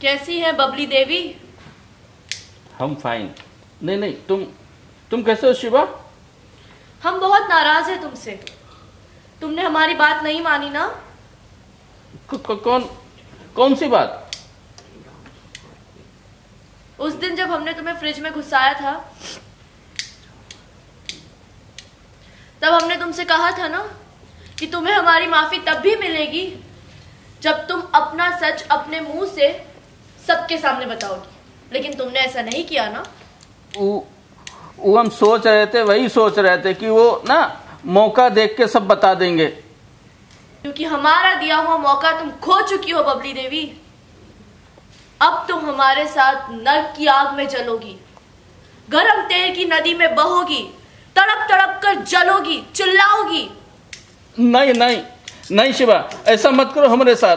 कैसी है बबली देवी? हम फाइन नहीं नहीं तुम तुम कैसे हो शिवा? हम बहुत नाराज़ हैं तुमसे। तुमने हमारी बात नहीं मानी ना? कौन कौन सी बात? दिन जब हमने तुम्हें फ्रिज में घुसाया था तब हमने तुमसे कहा था ना कि तुम्हें हमारी माफ़ी तब भी मिलेगी जब तुम अपना सच अपने मुँह से सबके सामने बताओगी। लेकिन तुमने ऐसा नहीं किया ना। वो वो हम सोच रहे थे वही सोच रहे थे कि वो ना मौका देख के सब बता देंगे। क्योंकि हमारा दिया हुआ मौका तुम खो चुकी हो बबली देवी। अब तुम हमारे साथ नर्क की आग में जलोगी, गरम तेल की नदी में बहोगी तड़प तड़प कर जलोगी, चिल्लाओगी। नहीं नहीं नहीं शिवा, ऐसा मत करो हमारे साथ।